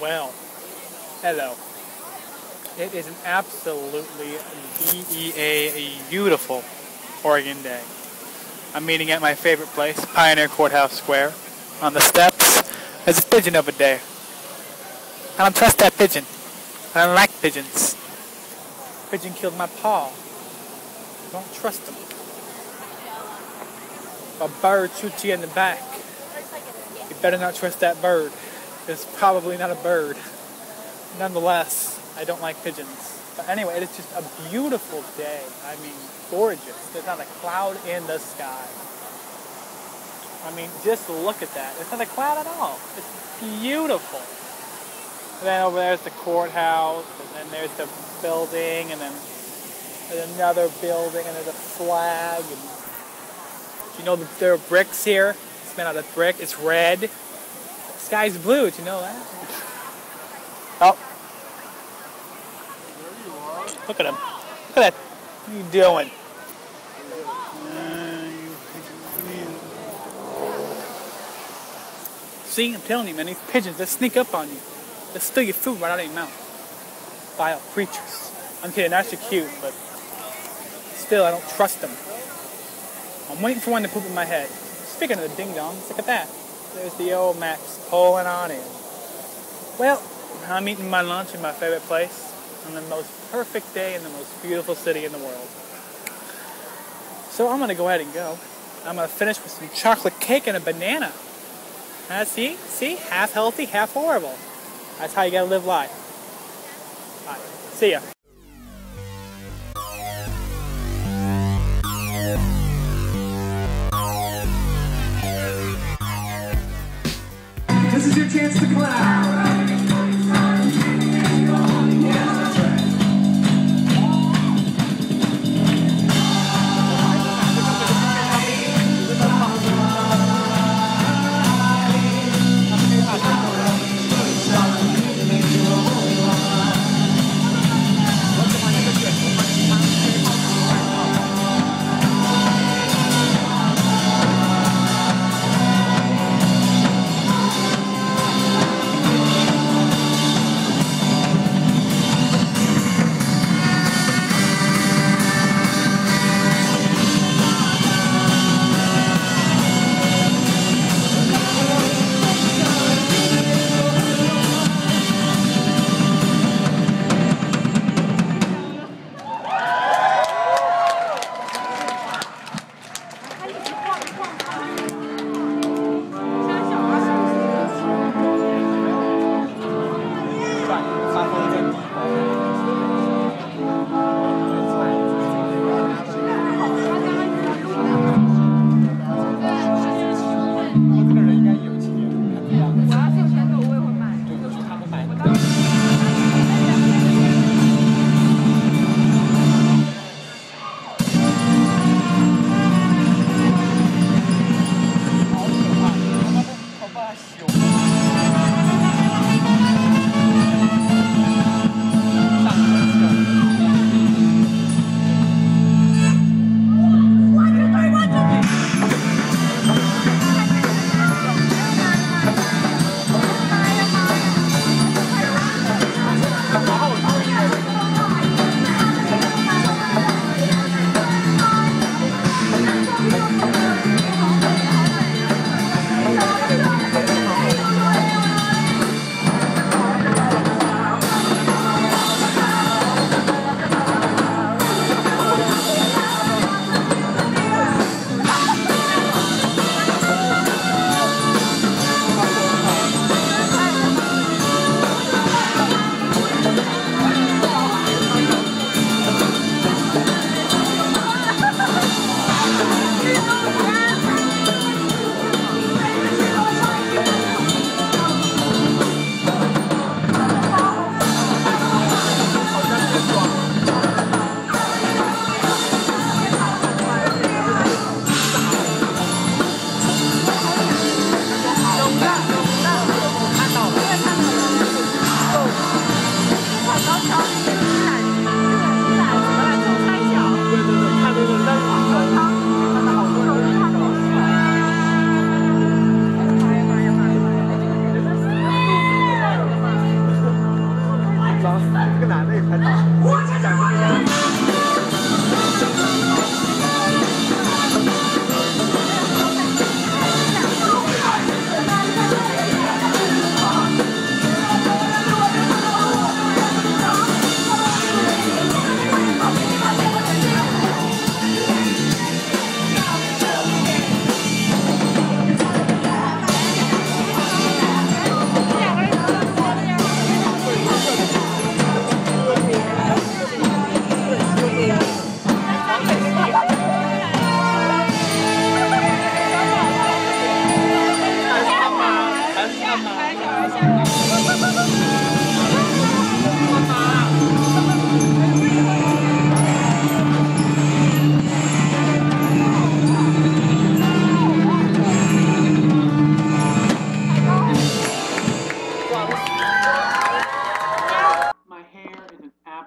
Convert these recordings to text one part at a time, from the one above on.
Well, hello. It is an absolutely DEA beautiful Oregon day. I'm meeting at my favorite place, Pioneer Courthouse Square. On the steps, there's a pigeon over there. I don't trust that pigeon. I don't like pigeons. Pigeon killed my paw. Don't trust him. A bird shoots you in the back. You better not trust that bird. It's probably not a bird. Nonetheless, I don't like pigeons. But anyway, it is just a beautiful day. I mean, gorgeous. There's not a cloud in the sky. I mean, just look at that. It's not a cloud at all. It's beautiful. And then over there's the courthouse, and then there's the building, and then there's another building, and there's a flag. And you know there are bricks here? It's made out of brick. It's red. Sky's blue. Did you know that? Oh. Look at him. Look at that. What are you doing? See, I'm telling you, man, these pigeons, they sneak up on you. They steal your food right out of your mouth. Vile creatures. I'm kidding, they're actually cute, but still, I don't trust them. I'm waiting for one to poop in my head. Speaking of the ding dongs, look at that. There's the old Max pulling on in. Well, I'm eating my lunch in my favorite place on the most perfect day in the most beautiful city in the world. So I'm gonna go ahead and go. I'm gonna finish with some chocolate cake and a banana. Uh, see, see, half healthy, half horrible. That's how you gotta live life. Bye. See ya. Is your chance to clap.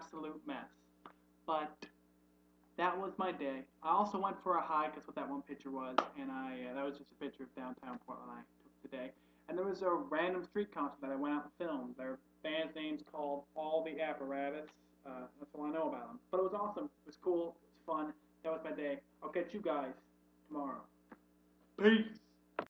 absolute mess. But that was my day. I also went for a hike. That's what that one picture was, and I uh, that was just a picture of downtown Portland I took today. And there was a random street concert that I went out and filmed. Their band's name's called All the Apparatus. Uh, that's all I know about them. But it was awesome. It was cool. It was fun. That was my day. I'll catch you guys tomorrow. Peace.